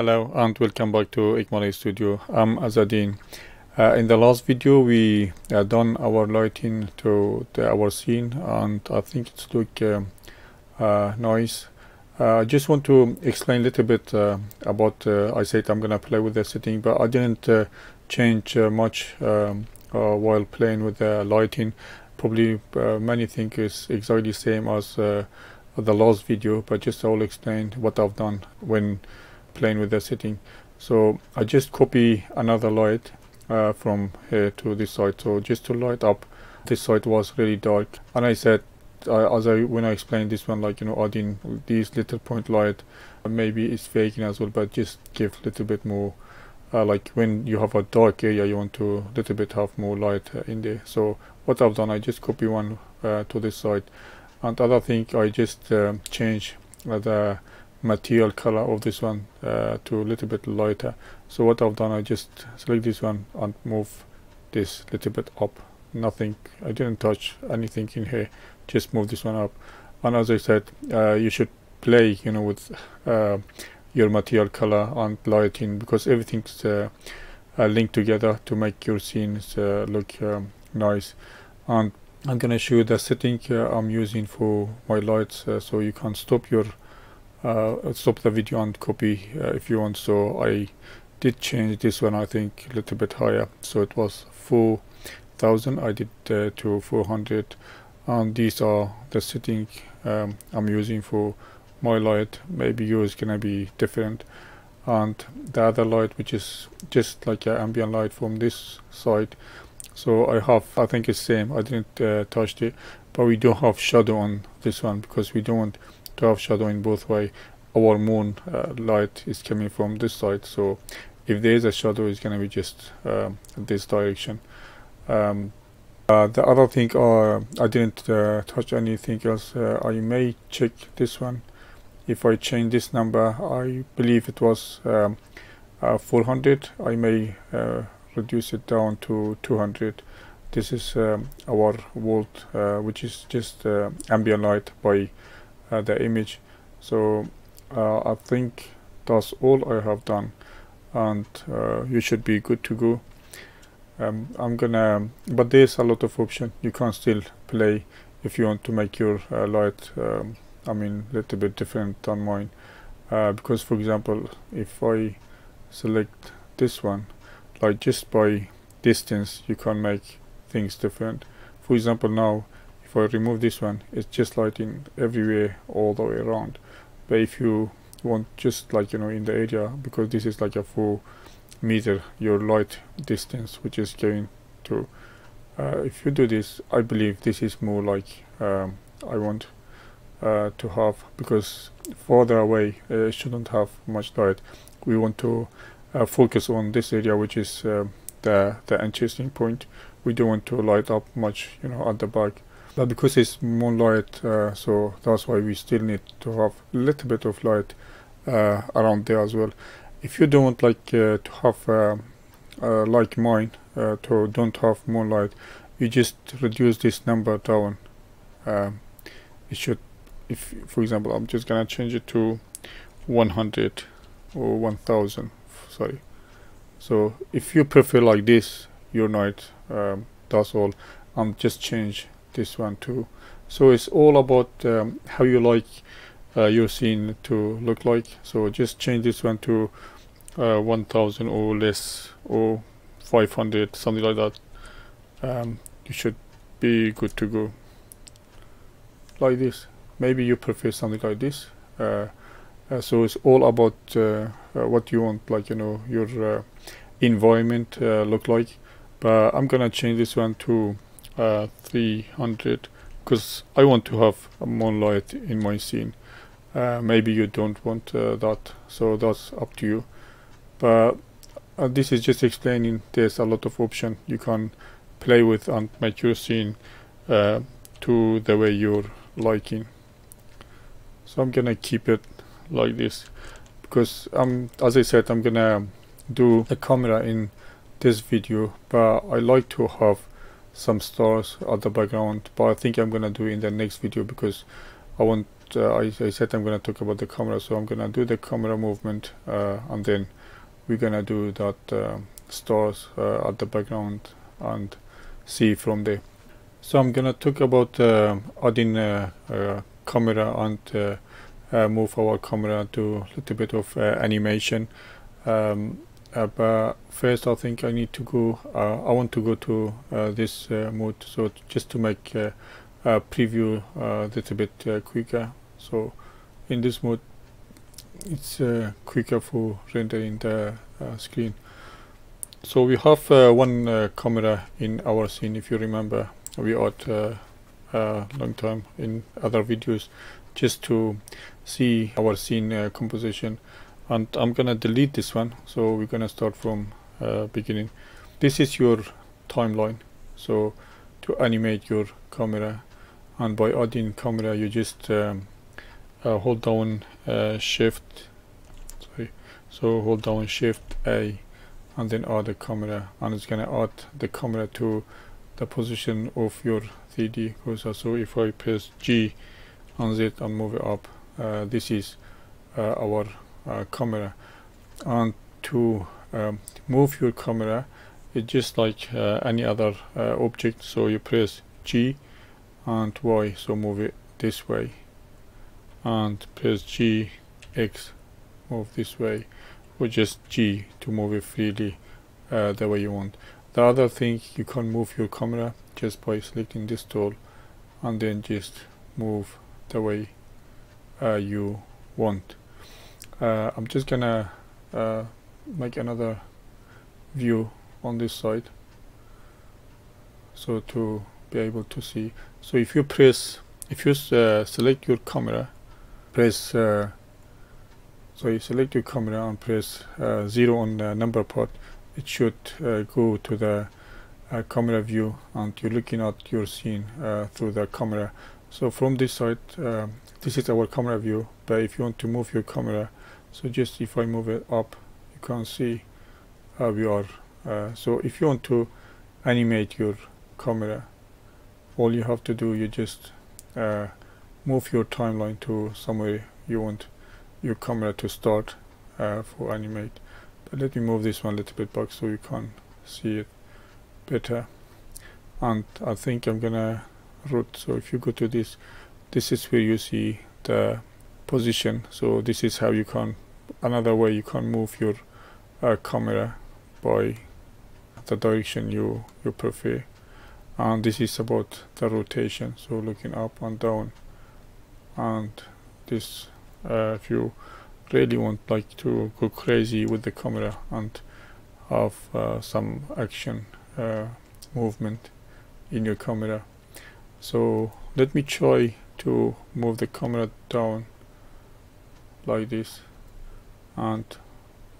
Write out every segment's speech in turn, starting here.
Hello and welcome back to Ekmalay Studio. I'm Azadin. Uh, in the last video we uh, done our lighting to, to, our scene and I think it's look uh, uh nice. Uh, I just want to explain a little bit uh, about I said I'm gonna play with the setting but I didn't change much um, while playing with the lighting. Probably many think is exactly the same as the last video but just I'll explain what I've done when playing with the setting so I just copy another light uh, from here to this side. So just to light up this side was really dark. And I said uh, as I when I explained this one like you know adding these little point light maybe it's faking as well but just give a little bit more uh, like when you have a dark area you want to a little bit have more light uh, in there. So what I've done I just copy one uh, to this side. And other thing I just um, change the material color of this one uh, to a little bit lighter. So what I've done I just select this one and move this little bit up. Nothing I didn't touch anything in here just move this one up. And as I said uh, you should play you know with uh, your material color and lighting because everything's uh, uh, linked together to make your scenes uh, look um, nice. And I'm gonna show you the setting I'm using for my lights so you can stop your uh, stop the video and copy uh, if you want. So I did change this one I think a little bit higher. So it was 4000 I did uh, to 400 and these are the setting um, I'm using for my light. Maybe yours gonna be different. And the other light which is just like an ambient light from this side. So I have I think it's same. I didn't uh, touch it. But we do have shadow on this one because we don't want have shadow in both way. Our moon uh, light is coming from this side so if there is a shadow it's going to be just uh, this direction. Um, uh, the other thing uh, I didn't uh, touch anything else uh, I may check this one. If I change this number I believe it was um, 400 I may reduce it down to 200 this is um, our volt which is just ambient light by uh, the image. So uh, I think that's all I have done. And uh, you should be good to go. Um, I'm gonna but there's a lot of option. You can still play if you want to make your uh, light um, I mean a little bit different than mine. Uh, because for example if I select this one like just by distance you can make things different. For example now if I remove this one it's just lighting everywhere all the way around. But if you want just like you know in the area because this is like a full meter your light distance which is going to uh, if you do this I believe this is more like um, I want uh, to have because further away uh, it shouldn't have much light. We want to uh, focus on this area which is uh, the the interesting point. We don't want to light up much you know at the back but because it's moonlight uh, so that's why we still need to have a little bit of light uh, around there as well. If you don't like uh, to have uh, uh, like mine to don't have moonlight you just reduce this number down. Um, it should if for example I'm just gonna change it to 100 or 1000 sorry. So if you prefer like this your night um, that's all. I'm just change this one too. So it's all about um, how you like uh, your scene to look like. So just change this one to uh, 1000 or less or 500 something like that. Um, you should be good to go. Like this. Maybe you prefer something like this. Uh, uh so it's all about uh, uh, what you want like you know your environment look like. But I'm gonna change this one to uh, 300 because I want to have more light in my scene. Uh, maybe you don't want uh, that so that's up to you. But uh, this is just explaining there's a lot of option you can play with and make your scene uh, to the way you're liking. So I'm gonna keep it like this because um, as I said I'm gonna do a camera in this video but I like to have some stars at the background but I think I'm gonna do in the next video because I want uh, I, I, said I'm gonna talk about the camera so I'm gonna do the camera movement uh, and then we're gonna do that uh, stars uh, at the background and see from there. So I'm gonna talk about uh, adding a, a, camera and move our camera to a little bit of animation. Um, but first I think I need to go I want to go to this mode so just to make uh, preview uh, a bit uh, quicker. So in this mode it's uh, quicker for rendering the uh, screen. So we have uh, one camera in our scene if you remember. We a long time in other videos just to see our scene composition and I'm gonna delete this one so we're gonna start from beginning. This is your timeline. So to animate your camera and by adding camera you just um, uh, hold down uh, shift sorry. So hold down shift A and then add the camera and it's gonna add the camera to the position of your 3D cursor. So if I press G on it and move it up uh, this is uh, our uh, camera and to um, move your camera it's just like uh, any other object. So you press G and Y so move it this way. And press G X move this way. Or just G to move it freely uh, the way you want. The other thing you can move your camera just by selecting this tool and then just move the way uh, you want uh, I'm just gonna uh, make another view on this side so to be able to see. So if you press if you uh, select your camera press uh, so you select your camera and press uh, 0 on the number part it should uh, go to the uh, camera view and you're looking at your scene uh, through the camera. So from this side this is our camera view but if you want to move your camera so just if I move it up you can see how we are so if you want to animate your camera all you have to do you just uh, move your timeline to somewhere you want your camera to start uh, for animate. But let me move this one a little bit back so you can see it better. And I think I'm gonna route so if you go to this this is where you see the position. So this is how you can another way you can move your uh, camera by the direction you you prefer. And this is about the rotation so looking up and down. And this uh, if you really want like to go crazy with the camera and have uh, some action uh, movement in your camera. So let me try to move the camera down like this and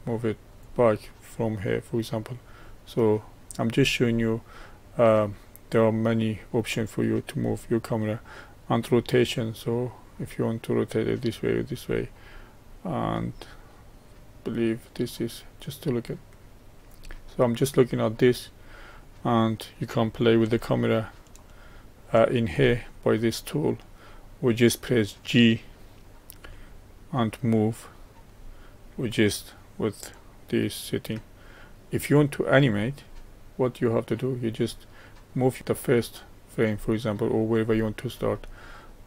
move it back from here for example. So I'm just showing you um, there are many options for you to move your camera and rotation. So if you want to rotate it this way or this way. And believe this is just to look at. So I'm just looking at this and you can play with the camera uh, in here by this tool. We just press G and move we just with this setting. If you want to animate what you have to do you just move the first frame for example or wherever you want to start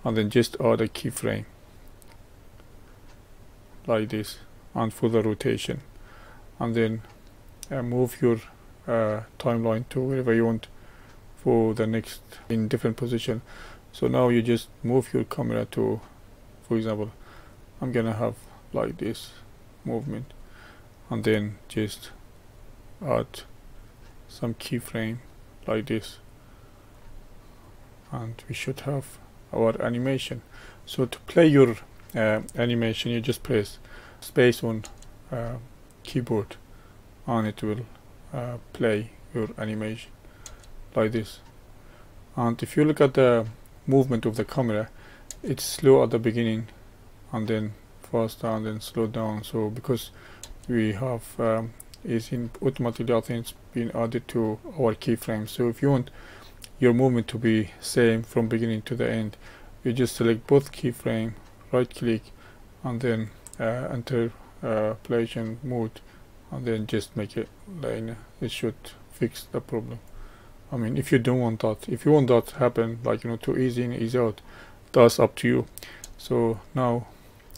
and then just add a keyframe like this and for the rotation. And then uh, move your uh, timeline to wherever you want for the next in different position. So now you just move your camera to for example I'm gonna have like this movement and then just add some keyframe like this. And we should have our animation. So to play your uh, animation you just press space on uh, keyboard and it will uh, play your animation like this. And if you look at the movement of the camera it's slow at the beginning and then faster and then slow down. So because we have um, is in automatically I think it's been added to our keyframe. So if you want your movement to be same from beginning to the end you just select both keyframe right click and then uh, enter uh, mode and then just make it line. It should fix the problem. I mean if you don't want that if you want that happen like you know to ease in ease out that's up to you. So now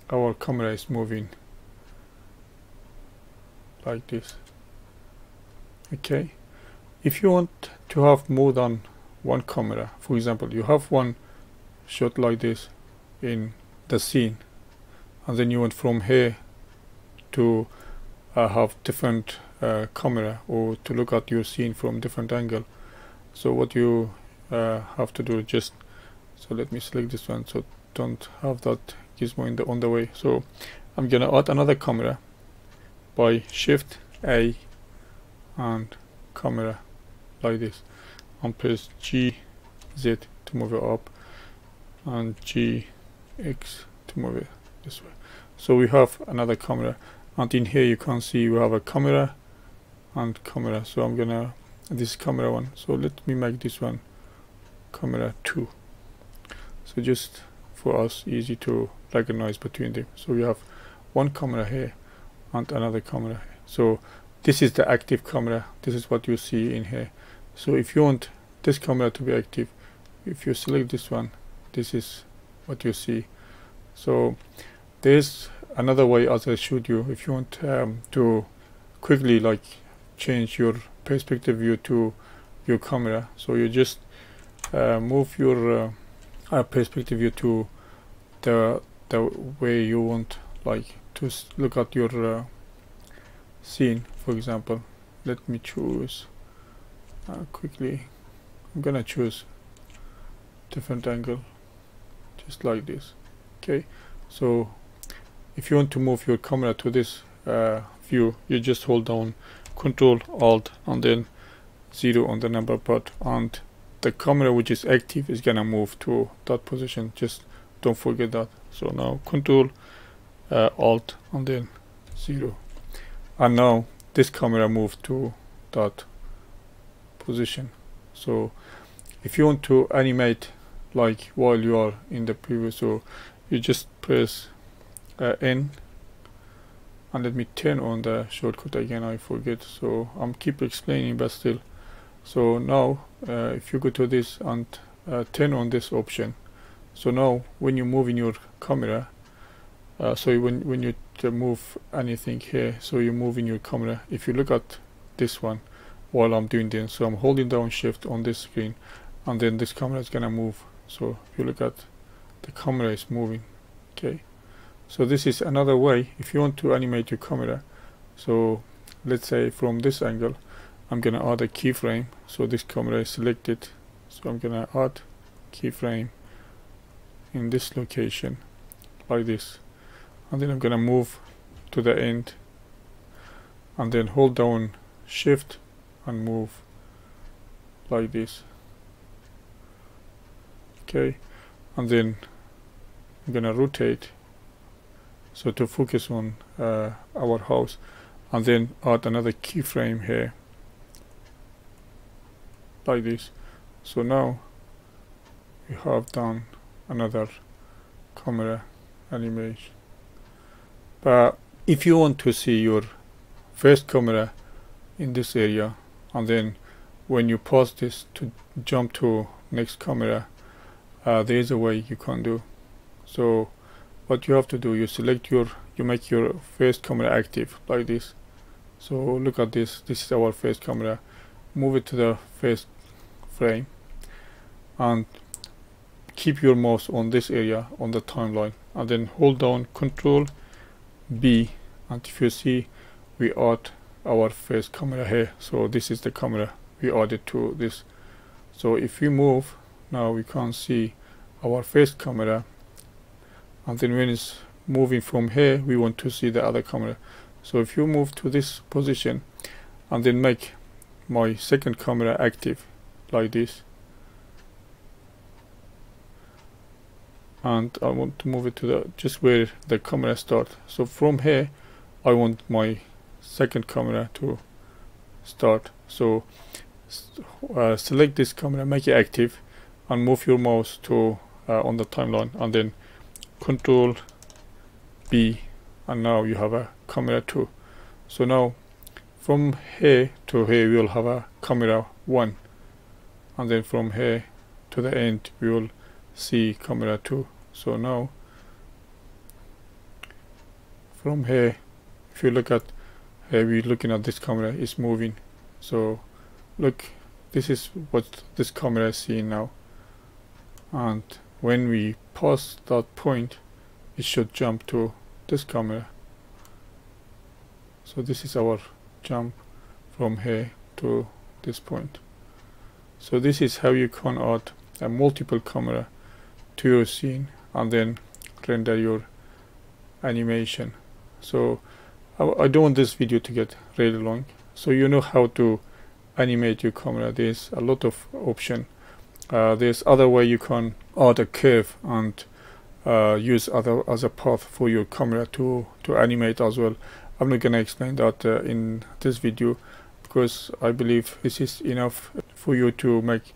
our camera is moving. Like this. Okay. If you want to have more than one camera for example you have one shot like this in the scene and then you want from here to uh, have different uh, camera or to look at your scene from different angle. So what you uh, have to do just so let me select this one. So don't have that gizmo in the on the way. So I'm gonna add another camera by shift A and camera like this. And press G Z to move it up and G X to move it this way. So we have another camera. And in here you can see we have a camera and camera. So I'm gonna this camera one. So let me make this one camera 2 so just for us easy to recognize between them. So we have one camera here and another camera so this is the active camera. This is what you see in here. So if you want this camera to be active if you select this one this is what you see. So there's another way as I showed you if you want um, to quickly like change your perspective view to your camera. So you just uh, move your uh, perspective view to the the way you want like to look at your uh, scene for example. Let me choose uh, quickly. I'm gonna choose different angle just like this okay? So if you want to move your camera to this uh, view you just hold down control alt and then 0 on the number pad and the camera which is active is gonna move to that position. Just don't forget that. So now control uh, alt and then 0 and now this camera moved to that position. So if you want to animate like while you are in the preview so you just press uh, N. And let me turn on the shortcut again I forget. So I'm keep explaining but still. So now uh, if you go to this and uh, turn on this option so now when you move in your camera uh, so when, when you move anything here so you move in your camera. If you look at this one while I'm doing this so I'm holding down shift on this screen and then this camera is gonna move. So if you look at the camera is moving okay? So this is another way if you want to animate your camera so let's say from this angle I'm gonna add a keyframe. So this camera is selected so I'm gonna add keyframe in this location like this. And then I'm gonna move to the end. And then hold down shift and move like this. Okay? And then I'm gonna rotate so to focus on uh, our house. And then add another keyframe here. Like this. So now we have done another camera animation. But if you want to see your first camera in this area and then when you pause this to jump to next camera uh, there is a way you can do. So what you have to do you select your you make your first camera active like this. So look at this. This is our first camera. Move it to the first frame. And keep your mouse on this area on the timeline and then hold down control B. And if you see we add our first camera here. So this is the camera we added to this. So if we move now we can see our first camera. And then when it's moving from here we want to see the other camera. So if you move to this position and then make my second camera active like this and I want to move it to the just where the camera start. So from here I want my second camera to start. So uh, select this camera make it active and move your mouse to uh, on the timeline and then control B and now you have a camera 2 so now from here to here we will have a camera 1 and then from here to the end we will see camera 2 so now from here if you look at here we're looking at this camera it's moving. So look this is what this camera is seeing now. And when we pass that point it should jump to this camera. So this is our jump from here to this point. So this is how you can add a multiple camera to your scene and then render your animation. So I, don't want this video to get really long. So you know how to animate your camera. There's a lot of option. Uh, there's other way you can add a curve and uh, use other as a path for your camera to to animate as well. I'm not gonna explain that uh, in this video because I believe this is enough for you to make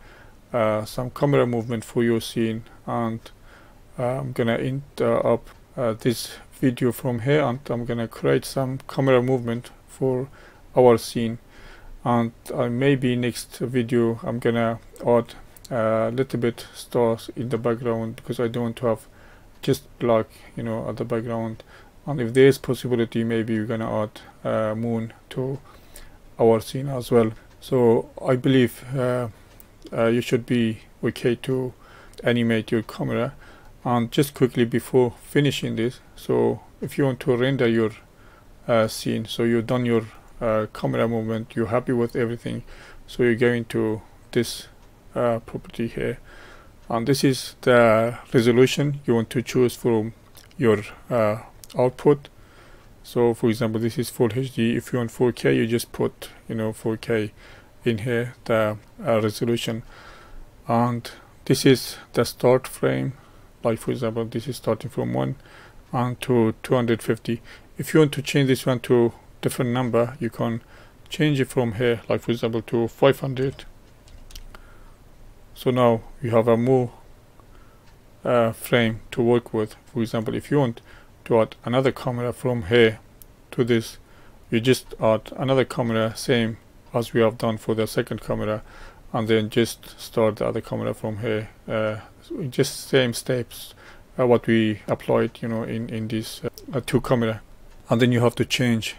uh, some camera movement for your scene and I'm gonna end up uh, this video from here and I'm gonna create some camera movement for our scene. And uh, maybe next video I'm gonna add a little bit stars in the background because I don't want to have just black you know at the background. And if there is possibility maybe you're gonna add uh, moon to our scene as well. So I believe uh, uh, you should be okay to animate your camera and just quickly before finishing this so if you want to render your uh, scene so you've done your uh, camera movement you're happy with everything so you're going to this uh, property here. And this is the resolution you want to choose from your uh, output. So for example this is full HD if you want 4k you just put you know 4k in here the uh, resolution. And this is the start frame like for example this is starting from 1 on to 250 if you want to change this one to different number you can change it from here like for example to 500 so now you have a more uh, frame to work with. For example if you want to add another camera from here to this you just add another camera same as we have done for the second camera and then just start the other camera from here uh, just same steps uh, what we applied you know in in this uh, two camera. And then you have to change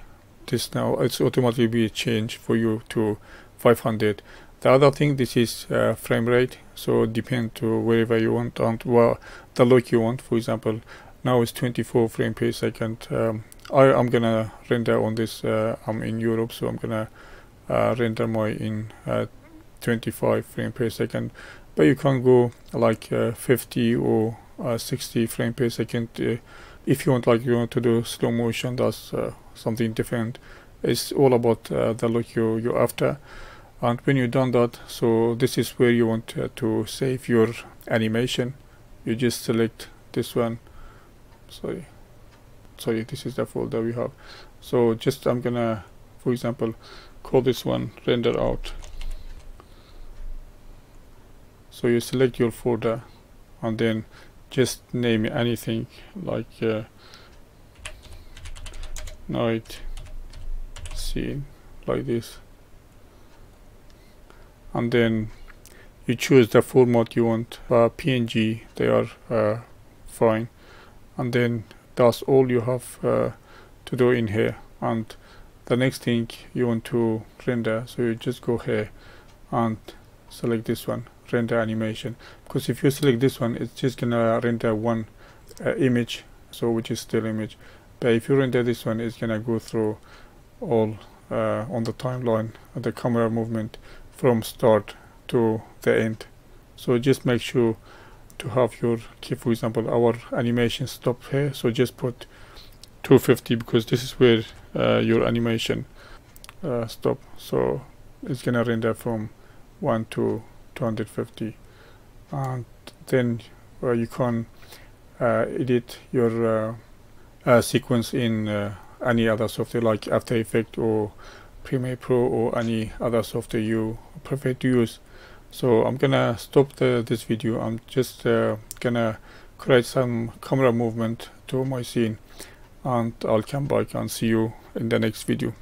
this now. It's automatically be a change for you to 500 the other thing this is uh, frame rate. So depend to wherever you want and well the look you want. For example now it's 24 frame per second. Um, I, am gonna render on this uh, I'm in Europe so I'm gonna uh, render my in 25 frame per second but you can go like uh, 50 or uh, 60 frame per second uh, if you want like you want to do slow motion that's something different. It's all about the look you you after. And when you've done that so this is where you want to save your animation. You just select this one. Sorry. Sorry this is the folder we have. So just I'm gonna for example call this one render out so you select your folder and then just name anything like uh, night scene like this. And then you choose the format you want. Uh, png they are uh, fine. And then that's all you have uh, to do in here. And the next thing you want to render so you just go here and select this one render animation. Because if you select this one it's just gonna render one uh, image so which is still image. But if you render this one it's gonna go through all uh, on the timeline the camera movement from start to the end. So just make sure to have your key for example our animation stop here. So just put 250 because this is where uh, your animation uh, stop. So it's gonna render from 1 to 250 and then uh, you can uh, edit your uh, sequence in any other software like After Effects or Premiere Pro or any other software you prefer to use. So I'm gonna stop the, this video. I'm just uh, gonna create some camera movement to my scene. And I'll come back and see you in the next video